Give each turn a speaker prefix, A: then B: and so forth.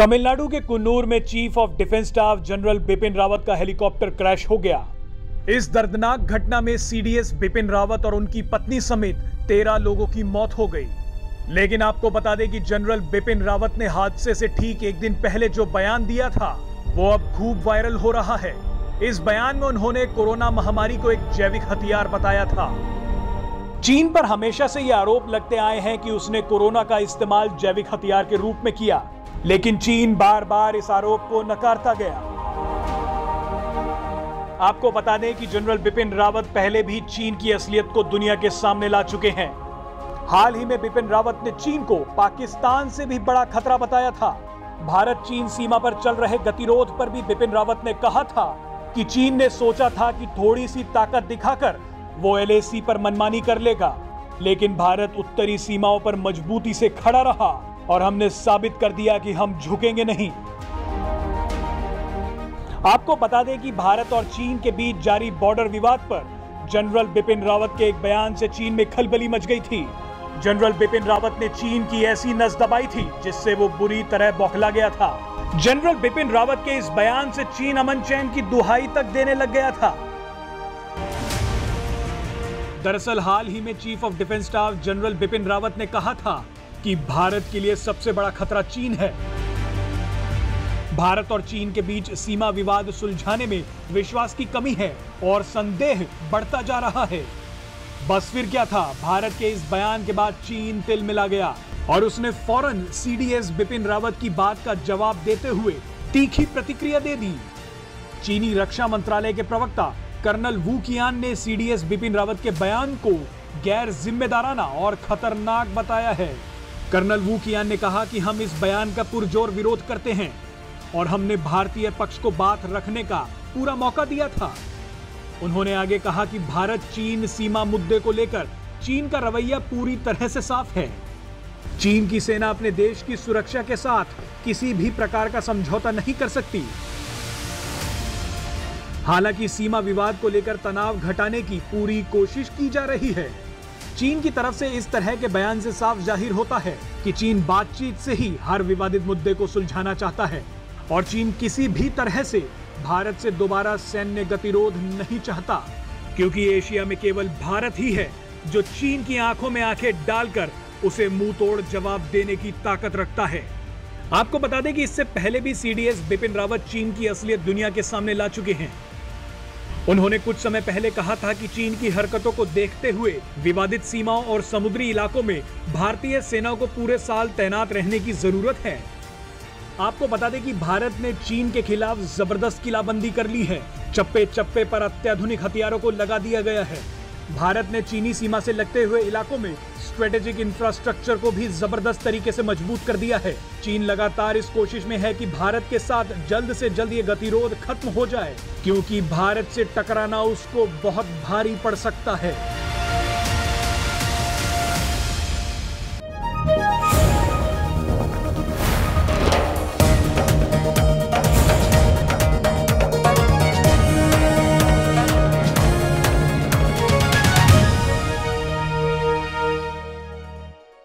A: तमिलनाडु के कुन्नूर में chief of defence staff general Bipin Rawat का हेलीकॉप्टर क्रैश हो गया। इस दर्दनाक घटना में सीडीएस बिपिन रावत और उनकी पत्नी समेत तेरह लोगों की मौत हो गई। लेकिन आपको बता दें कि जनरल बिपिन रावत ने हादसे से ठीक एक दिन पहले जो बयान दिया था, वो अब खूब वायरल हो रहा है। इस बयान में उन्होंने कोरोना महामारी को एक जैविक हथियार बताया था। चीन पर हमेशा से ये आरोप लगते आए हैं कि उसने कोरोना का इस्तेमाल जैविक हथियार के रूप में किया। लेकिन चीन बार बार इस आरोप को नकारता गया। आपको बता दें कि जनरल बिपिन रावत पहले भी चीन की असलियत को दुनिया के सामने ला चुके हैं। हाल ही में बिपिन रावत ने चीन को पाकिस्तान से भी बड़ा खतरा बताया था। भारत चीन सीमा पर चल रहे गतिरोध पर भी बिपिन रावत ने कहा था कि चीन ने सोचा था कि थोड़ी सी ताकत दिखाकर वो एलएसी पर मनमानी कर लेगा। लेकिन भारत उत्तरी सीमाओं पर मजबूती से खड़ा रहा। और हमने साबित कर दिया कि हम झुकेंगे नहीं। आपको बता दें कि भारत और चीन के बीच जारी बॉर्डर विवाद पर जनरल बिपिन रावत के एक बयान से चीन में खलबली मच गई थी। जनरल बिपिन रावत ने चीन की ऐसी नस दबाई थी, जिससे वो बुरी तरह बौखला गया था। जनरल बिपिन रावत के इस बयान से चीन अमन चैन की दुहाई तक देने लग गया था। दरअसल हाल ही में chief of defence staff general Bipin Rawat ने कहा था कि भारत के लिए सबसे बड़ा खतरा चीन है। भारत और चीन के बीच सीमा विवाद सुलझाने में विश्वास की कमी है और संदेह बढ़ता जा रहा है। बस फिर क्या था? भारत के इस बयान के बाद चीन तिल मिला गया और उसने फ़ौरन सीडीएस बिपिन रावत की बात का जवाब देते हुए तीखी प्रतिक्रिया दे दी। चीनी रक्षा मंत्रालय के प्रवक्ता कर्नल वू कियान ने सीडीएस बिपिन रावत के बयान को गैर जिम्मेदाराना और खतरनाक बताया है। कर्नल वू कियान ने कहा कि हम इस बयान का पुरजोर विरोध करते हैं और हमने भारतीय पक्ष को बात रखने का पूरा मौका दिया था। उन्होंने आगे कहा कि भारत चीन सीमा मुद्दे को लेकर चीन का रवैया पूरी तरह से साफ़ है। चीन की सेना अपने देश की सुरक्षा के साथ किसी भी प्रकार का समझौता नहीं कर सकती। हालाँकि सीमा विवाद को लेकर तनाव घटाने की पूरी कोशिश की जा रही है। चीन की तरफ़ से इस तरह के बयान से साफ़ ज़ाहिर होता है कि चीन बातचीत से ही हर विवादित मुद्दे को सुलझाना चाहता है और चीन किसी भी तरह से भारत से दोबारा सैन्य गतिरोध नहीं चाहता, क्योंकि एशिया में केवल भारत ही है जो चीन की आँखों में आँखें डालकर उसे मुँह तोड़ जवाब देने की ताकत रखता है। आपको बता दें कि इससे पहले भी सीडीएस बिपिन रावत चीन की असलियत दुनिया के सामने ला चुके हैं। उन्होंने कुछ समय पहले कहा था कि चीन की हरकतों को देखते हुए विवादित सीमाओं और समुद्री इलाकों में भारतीय सेना को पूरे साल तैनात रहने की ज़रूरत है। आपको बता दें कि भारत ने चीन के खिलाफ ज़बरदस्त किलाबंदी कर ली है। चप्पे चप्पे पर अत्याधुनिक हथियारों को लगा दिया गया है। भारत ने चीनी सीमा से लगते हुए इलाकों में स्ट्रेटेजिक इंफ्रास्ट्रक्चर को भी ज़बरदस्त तरीके से मज़बूत कर दिया है। चीन लगातार इस कोशिश में है कि भारत के साथ जल्द से जल्द ये गतिरोध खत्म हो जाए, क्योंकि भारत से टकराना उसको बहुत भारी पड़ सकता है।